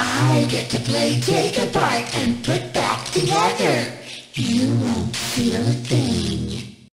I get to play take apart and put back together. You won't feel a thing.